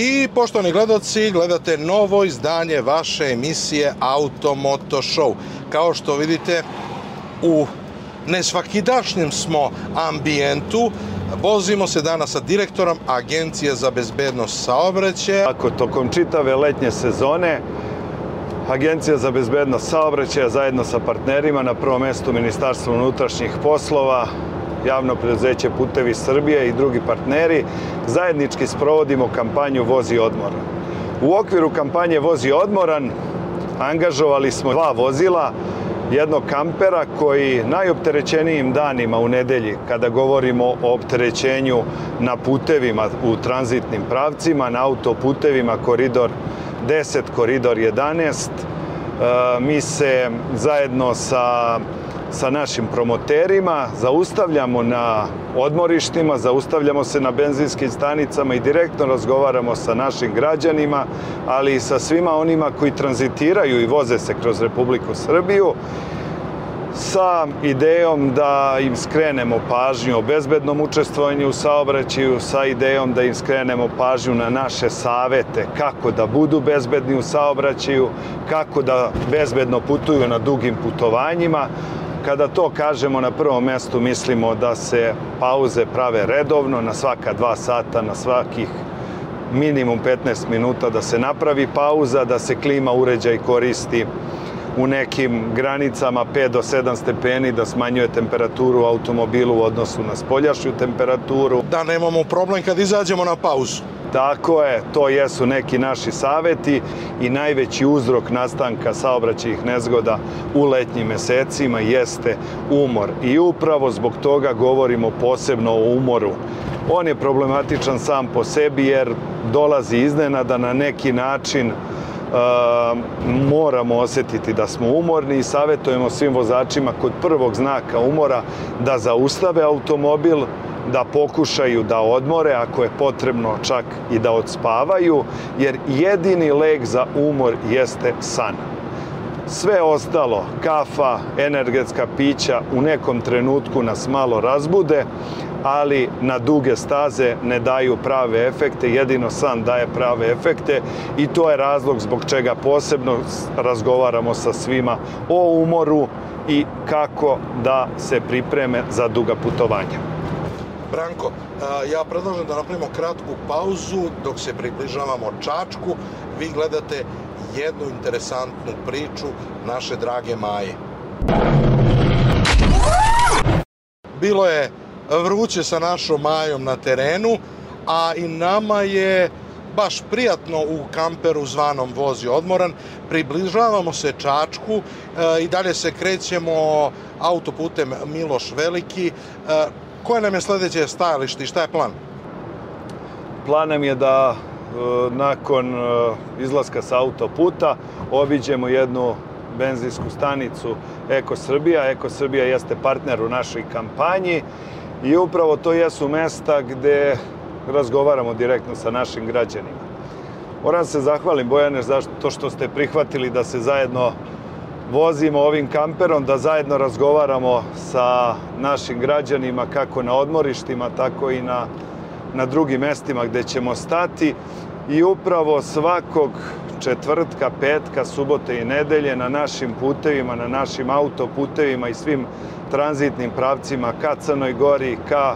I poštovani gledoci, gledate novo izdanje vaše emisije Automoto Show. Kao što vidite, u nesvakidašnjem smo ambijentu. Vozimo se danas sa direktorom Agencije za bezbednost saobraćaja. Ako tokom čitave letnje sezone Agencija za bezbednost saobraćaja zajedno sa partnerima na prvom mestu Ministarstvo unutrašnjih poslova, javno preduzeće Putevi Srbije i drugi partneri zajednički sprovodimo kampanju Vozi odmoran. U okviru kampanje Vozi odmoran angažovali smo dva vozila, jednog kampera koji najopterećenijim danima u nedelji, kada govorimo o opterećenju na putevima u tranzitnim pravcima, na autoputevima koridor 10, koridor 11, mi se zajedno sa sa našim promoterima, zaustavljamo na odmorištima, zaustavljamo se na benzinskim stanicama i direktno razgovaramo sa našim građanima, ali i sa svima onima koji tranzitiraju i voze se kroz Republiku Srbiju sa idejom da im skrenemo pažnju o bezbednom učestvovanju u saobraćaju, sa idejom da im skrenemo pažnju na naše savete kako da budu bezbedni u saobraćaju, kako da bezbedno putuju na dugim putovanjima, Kada to kažemo na prvom mestu mislimo da se pauze prave redovno na svaka dva sata, na svakih minimum 15 minuta da se napravi pauza, da se klima uređaj koristi u nekim granicama 5 do 7 stepeni da smanjuje temperaturu u automobilu u odnosu na spoljašnju temperaturu. Da nemamo problem kad izađemo na pauzu. Tako je, to jesu neki naši saveti i najveći uzrok nastanka saobraćajih nezgoda u letnjim mesecima jeste umor. I upravo zbog toga govorimo posebno o umoru. On je problematičan sam po sebi jer dolazi iznenada na neki način moramo osetiti da smo umorni i savjetujemo svim vozačima kod prvog znaka umora da zaustave automobil, da pokušaju da odmore, ako je potrebno čak i da odspavaju, jer jedini lek za umor jeste san. Sve ostalo, kafa, energetska pića, u nekom trenutku nas malo razbude, ali na duge staze ne daju prave efekte, jedino san daje prave efekte i to je razlog zbog čega posebno razgovaramo sa svima o umoru i kako da se pripreme za duga putovanja. Branko, ja predlažem da napravimo kratku pauzu dok se približavamo Čačku. Vi gledate jednu interesantnu priču naše drage Maje. Bilo je vruće sa našom Majom na terenu, a i nama je baš prijatno u kamperu zvanom Vozi odmoran. Približavamo se Čačku i dalje se krećemo autoputem Miloš Veliki. Koje nam je sledeće stajalište i šta je plan? Plan nam je da e, nakon e, izlaska sa autoputa obiđemo jednu benzinsku stanicu Eko Srbija. Eko Srbija jeste partner u našoj kampanji i upravo to jesu mesta gde razgovaramo direktno sa našim građanima. Moram se zahvalim Bojane za to što ste prihvatili da se zajedno vozimo ovim kamperom, da zajedno razgovaramo sa našim građanima kako na odmorištima, tako i na, na drugim mestima gde ćemo stati i upravo svakog četvrtka, petka, subote i nedelje na našim putevima, na našim autoputevima i svim tranzitnim pravcima ka Crnoj Gori, ka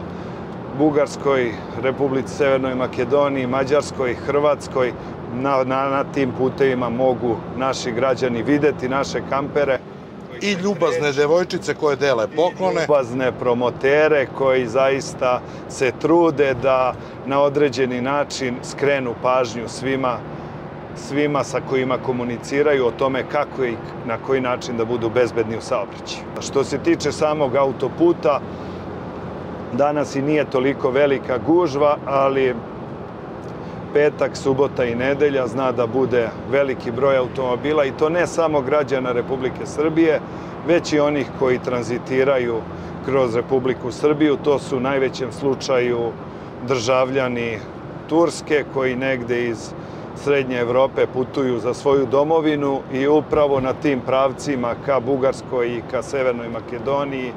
Bugarskoj, Republici Severnoj Makedoniji, Mađarskoj, Hrvatskoj, na, na, na tim putevima mogu naši građani videti naše kampere. I ljubazne devojčice koje dele poklone. Ljubazne promotere koji zaista se trude da na određeni način skrenu pažnju svima svima sa kojima komuniciraju o tome kako i na koji način da budu bezbedni u saobraćaju. Što se tiče samog autoputa, danas i nije toliko velika gužva, ali petak, subota i nedelja zna da bude veliki broj automobila i to ne samo građana Republike Srbije, već i onih koji tranzitiraju kroz Republiku Srbiju. To su u najvećem slučaju državljani Turske koji negde iz Srednje Evrope putuju za svoju domovinu i upravo na tim pravcima ka Bugarskoj i ka Severnoj Makedoniji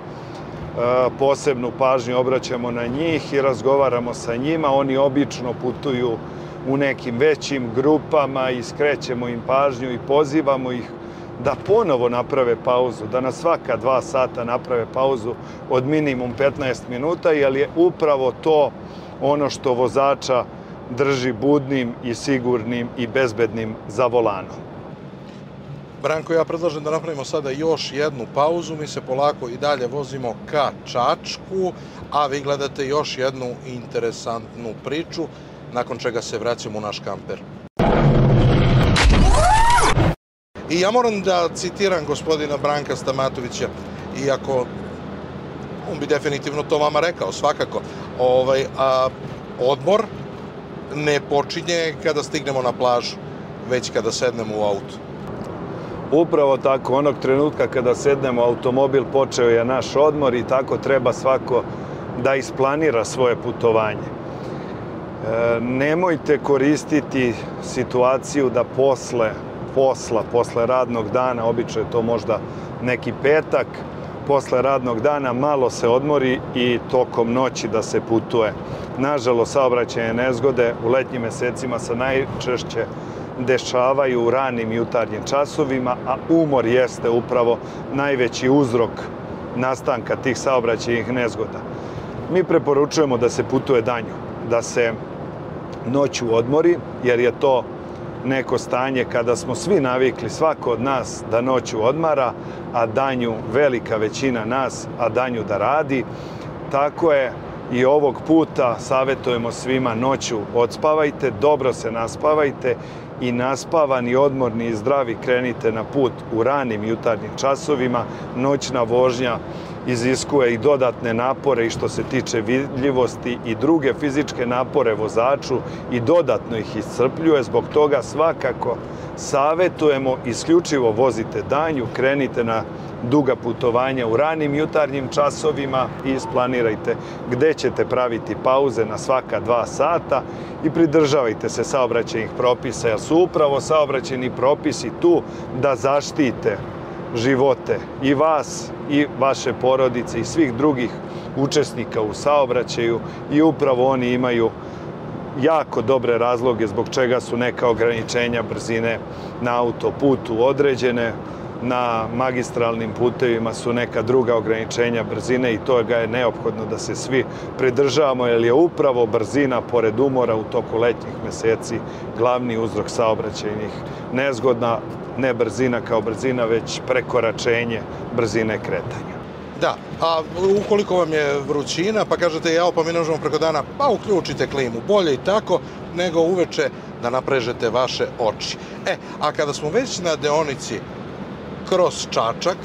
posebnu pažnju obraćamo na njih i razgovaramo sa njima. Oni obično putuju u nekim većim grupama i skrećemo im pažnju i pozivamo ih da ponovo naprave pauzu, da na svaka dva sata naprave pauzu od minimum 15 minuta, jer je upravo to ono što vozača drži budnim i sigurnim i bezbednim za volanom. Branko, ja predlažem da napravimo sada još jednu pauzu. Mi se polako i dalje vozimo ka Čačku, a vi gledate još jednu interesantnu priču, nakon čega se vraćamo u naš kamper. I ja moram da citiram gospodina Branka Stamatovića, iako on bi definitivno to vama rekao, svakako. Ovaj, a, odmor ne počinje kada stignemo na plažu, već kada sednemo u auto. Upravo tako, onog trenutka kada sednemo u automobil počeo je naš odmor i tako treba svako da isplanira svoje putovanje. E, nemojte koristiti situaciju da posle posla, posle radnog dana, obično je to možda neki petak, posle radnog dana malo se odmori i tokom noći da se putuje. Nažalost, saobraćaje nezgode u letnjim mesecima se najčešće dešavaju u ranim jutarnjim časovima, a umor jeste upravo najveći uzrok nastanka tih saobraćajnih nezgoda. Mi preporučujemo da se putuje danju, da se noću odmori, jer je to neko stanje kada smo svi navikli, svako od nas, da noću odmara, a danju velika većina nas, a danju da radi. Tako je i ovog puta savjetujemo svima noću odspavajte, dobro se naspavajte i naspavani, odmorni i zdravi krenite na put u ranim jutarnjim časovima. Noćna vožnja iziskuje i dodatne napore i što se tiče vidljivosti i druge fizičke napore vozaču i dodatno ih iscrpljuje. Zbog toga svakako savetujemo isključivo vozite danju, krenite na duga putovanja u ranim jutarnjim časovima i isplanirajte gde ćete praviti pauze na svaka dva sata i pridržavajte se saobraćajnih propisa, jer su upravo saobraćeni propisi tu da zaštite živote i vas i vaše porodice i svih drugih učesnika u saobraćaju i upravo oni imaju jako dobre razloge zbog čega su neka ograničenja brzine na autoputu određene, na magistralnim putevima su neka druga ograničenja brzine i to ga je neophodno da se svi pridržavamo, jer je upravo brzina pored umora u toku letnjih meseci glavni uzrok saobraćajnih nezgodna, ne brzina kao brzina, već prekoračenje brzine kretanja. Da, a ukoliko vam je vrućina, pa kažete ja pa mi ne možemo preko dana, pa uključite klimu, bolje i tako, nego uveče da naprežete vaše oči. E, a kada smo već na deonici kroz Čačak,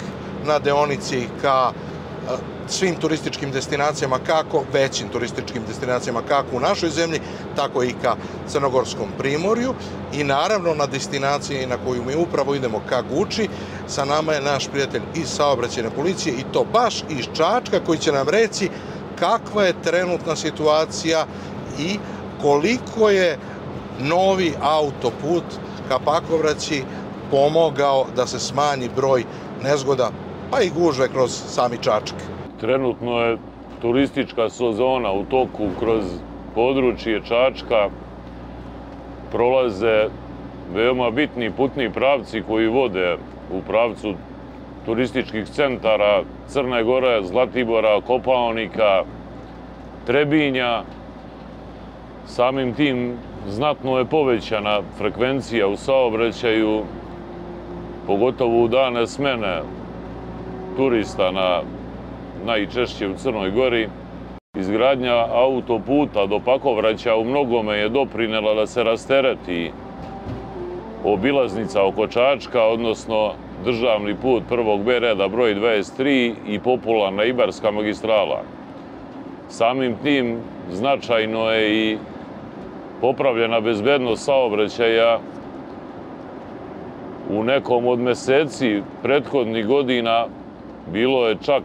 na deonici ka svim turističkim destinacijama, kako većim turističkim destinacijama, kako u našoj zemlji, tako i ka Crnogorskom primorju. I naravno na destinaciji na koju mi upravo idemo ka Guči, sa nama je naš prijatelj iz saobraćene policije i to baš iz Čačka koji će nam reći kakva je trenutna situacija i koliko je novi autoput ka Pakovraći pomogao da se smanji broj nezgoda pa i gužve kroz sami Čačak. Trenutno je turistička sezona u toku kroz područje Čačka. Prolaze veoma bitni putni pravci koji vode u pravcu turističkih centara Crne Gore, Zlatibora, Kopaonika, Trebinja. Samim tim znatno je povećana frekvencija u saobraćaju, pogotovo u dane smene turista na najčešće u Crnoj Gori. Izgradnja autoputa do Pakovraća u mnogome je doprinela da se rastereti obilaznica oko Čačka, odnosno državni put prvog B reda broj 23 i popularna Ibarska magistrala. Samim tim značajno je i popravljena bezbednost saobraćaja u nekom od meseci prethodnih godina bilo je čak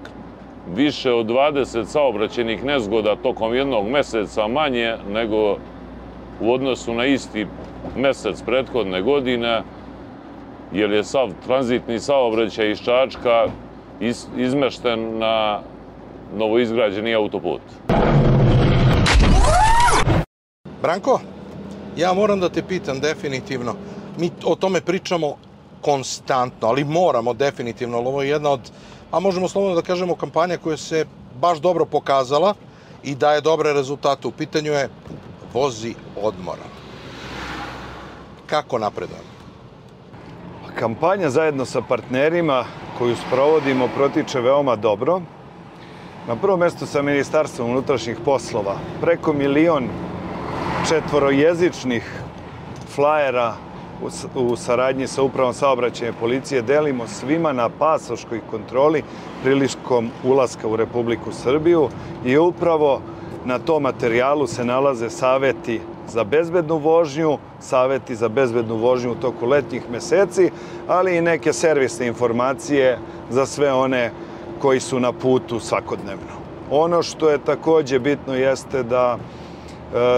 više od 20 saobraćenih nezgoda tokom jednog meseca manje nego u odnosu na isti mesec prethodne godine, jer je sav tranzitni saobraćaj iz Čačka iz, izmešten na novoizgrađeni autoput. Branko, Ja moram da te pitam definitivno, mi o tome pričamo konstantno, ali moramo definitivno, ovo je jedna od, a možemo slobodno da kažemo, kampanja koja se baš dobro pokazala i daje dobre rezultate. U pitanju je vozi odmoran. Kako napredujemo? Kampanja zajedno sa partnerima koju sprovodimo protiče veoma dobro. Na prvom mestu sa Ministarstvom unutrašnjih poslova. Preko milion četvorojezičnih flajera u saradnji sa upravom saobraćaja policije delimo svima na pasoškoj kontroli priliškom ulaska u Republiku Srbiju i upravo na tom materijalu se nalaze saveti za bezbednu vožnju, saveti za bezbednu vožnju u toku letnjih meseci, ali i neke servisne informacije za sve one koji su na putu svakodnevno. Ono što je takođe bitno jeste da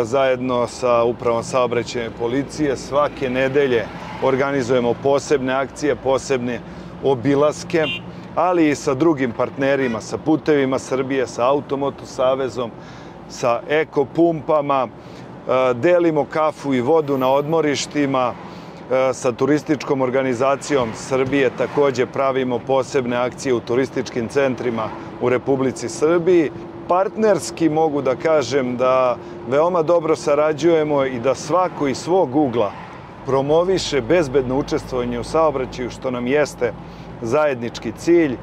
zajedno sa upravom saobraćaja policije svake nedelje organizujemo posebne akcije, posebne obilaske, ali i sa drugim partnerima, sa putevima Srbije, sa Automoto Savezom, sa ekopumpama, e, delimo kafu i vodu na odmorištima, e, sa turističkom organizacijom Srbije takođe pravimo posebne akcije u turističkim centrima u Republici Srbiji. Partnerski mogu da kažem da veoma dobro sarađujemo i da svako iz svog ugla promoviše bezbedno učestvovanje u saobraćaju, što nam jeste zajednički cilj.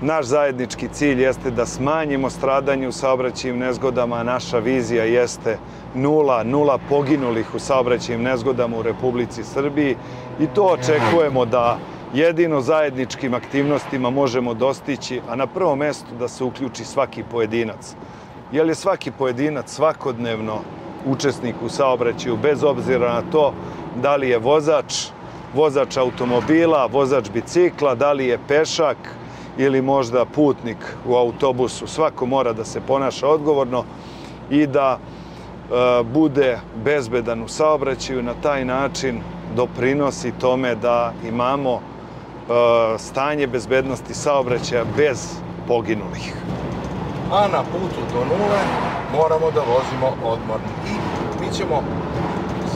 Naš zajednički cilj jeste da smanjimo stradanje u saobraćajim nezgodama, a naša vizija jeste nula, nula poginulih u saobraćajim nezgodama u Republici Srbiji i to očekujemo da jedino zajedničkim aktivnostima možemo dostići, a na prvom mestu da se uključi svaki pojedinac. Jer je svaki pojedinac svakodnevno učesnik u saobraćaju, bez obzira na to da li je vozač, vozač automobila, vozač bicikla, da li je pešak, ili možda putnik u autobusu. Svako mora da se ponaša odgovorno i da e, bude bezbedan u saobraćaju na taj način doprinosi tome da imamo stanje bezbednosti saobraćaja bez poginulih. A na putu do nule moramo da vozimo odmorno. I mi ćemo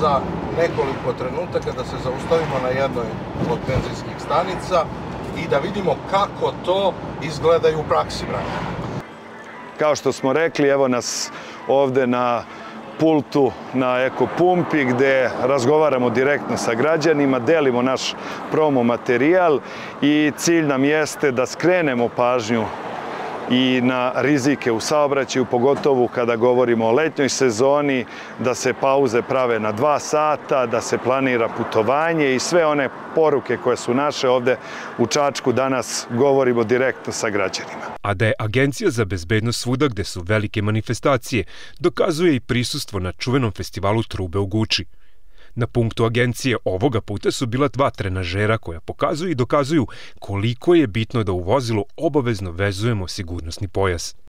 za nekoliko trenutaka da se zaustavimo na jednoj od benzinskih stanica i da vidimo kako to izgleda u praksi, Branko. Kao što smo rekli, evo nas ovde na pultu na Eko Pumpi gde razgovaramo direktno sa građanima, delimo naš promo materijal i cilj nam jeste da skrenemo pažnju i na rizike u saobraćaju, pogotovo kada govorimo o letnjoj sezoni, da se pauze prave na dva sata, da se planira putovanje i sve one poruke koje su naše ovde u Čačku danas govorimo direktno sa građanima. A da je Agencija za bezbednost svuda gde su velike manifestacije, dokazuje i prisustvo na čuvenom festivalu Trube u Guči. Na punktu agencije ovoga puta su bila dva trenažera koja pokazuju i dokazuju koliko je bitno da u vozilu obavezno vezujemo sigurnosni pojas.